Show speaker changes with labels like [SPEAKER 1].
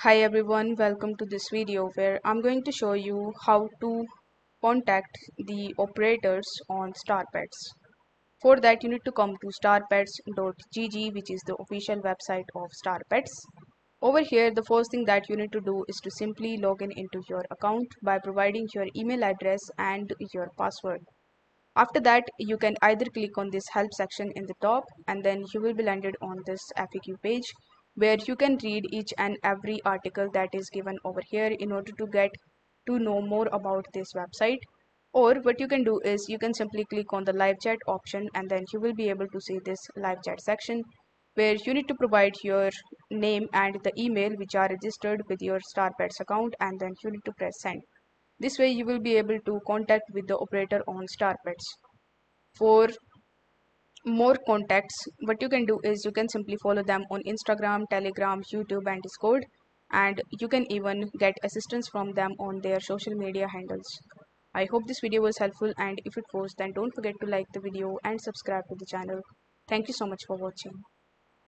[SPEAKER 1] Hi everyone, welcome to this video where I'm going to show you how to contact the operators on StarPets. For that you need to come to starpets.gg which is the official website of StarPets. Over here the first thing that you need to do is to simply log in into your account by providing your email address and your password. After that you can either click on this help section in the top and then you will be landed on this FAQ page where you can read each and every article that is given over here in order to get to know more about this website or what you can do is you can simply click on the live chat option and then you will be able to see this live chat section where you need to provide your name and the email which are registered with your StarPets account and then you need to press send. This way you will be able to contact with the operator on StarPets. For more contacts, what you can do is you can simply follow them on Instagram, Telegram, YouTube and Discord and you can even get assistance from them on their social media handles. I hope this video was helpful and if it was then don't forget to like the video and subscribe to the channel. Thank you so much for watching.